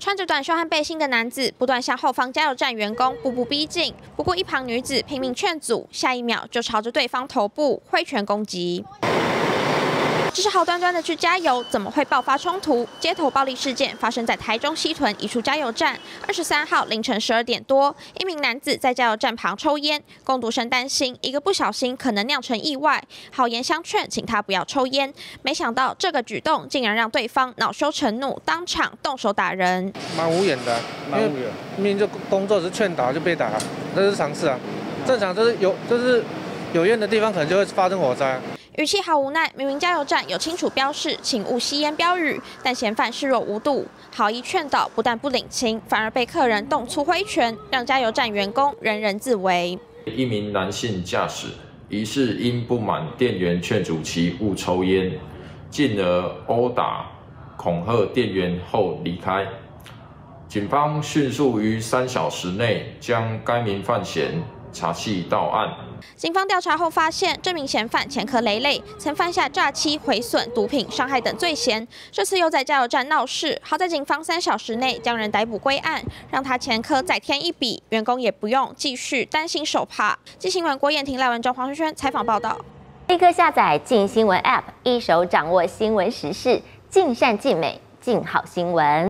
穿着短袖和背心的男子不断向后方加油站员工步步逼近，不过一旁女子拼命劝阻，下一秒就朝着对方头部挥拳攻击。只是好端端的去加油，怎么会爆发冲突？街头暴力事件发生在台中西屯一处加油站。二十三号凌晨十二点多，一名男子在加油站旁抽烟，工读生担心一个不小心可能酿成意外，好言相劝，请他不要抽烟。没想到这个举动竟然让对方恼羞成怒，当场动手打人。蛮无言的，蛮无言。明明就工作是劝导就被打，这是常事啊。正常就是有就是有烟的地方可能就会发生火灾。语气好无奈，明明加油站有清楚标示“请勿吸烟”标语，但嫌犯视若无睹。好意劝导，不但不领情，反而被客人动粗挥拳，让加油站员工人人自危。一名男性驾驶疑似因不满店员劝阻其勿抽烟，进而殴打、恐吓店员后离开。警方迅速于三小时内将该名犯嫌查缉到案。警方调查后发现，这名嫌犯前科累累，曾犯下诈欺、毁损、毒品、伤害等罪嫌。这次又在加油站闹事，好在警方三小时内将人逮捕归案，让他前科再添一笔，员工也不用继续担心受怕。记新闻郭燕婷、赖文忠、黄轩轩采访报道。立刻下载静新闻 App，一手掌握新闻时事，尽善尽美，尽好新闻。